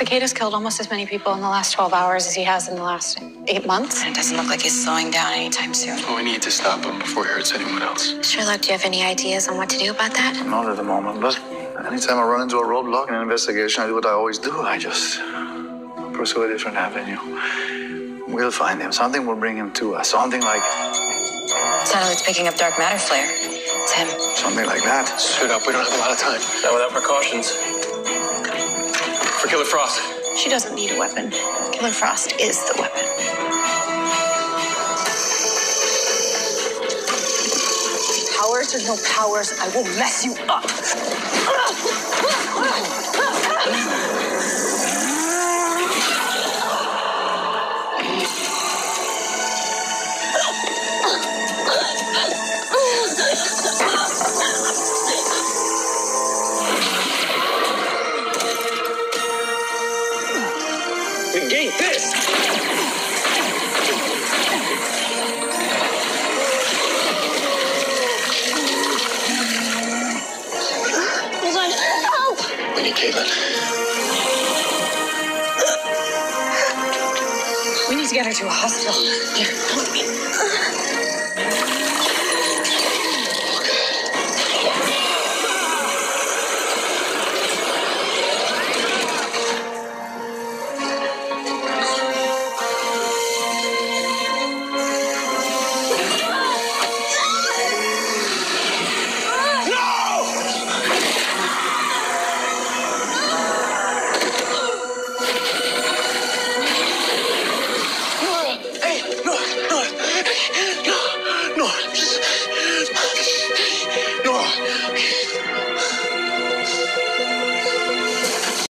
Cicada's killed almost as many people in the last 12 hours as he has in the last eight months. And it doesn't look like he's slowing down anytime soon. Well, we need to stop him before he hurts anyone else. Sherloque, do you have any ideas on what to do about that? Not at the moment, but anytime I run into a roadblock in an investigation, I do what I always do. I just pursue a different avenue. We'll find him. Something will bring him to us. Something like Satellite's picking up dark matter flare. It's him. something like that. Suit up. We don't have a lot of time. Not without precautions. For Killer Frost. She doesn't need a weapon. Killer Frost is the weapon. Powers or no powers, I will mess you up. Negate this! Hold on. Help! We need Caitlin. We need to get her to a hospital. Here, help me. Uh. Oh, shit.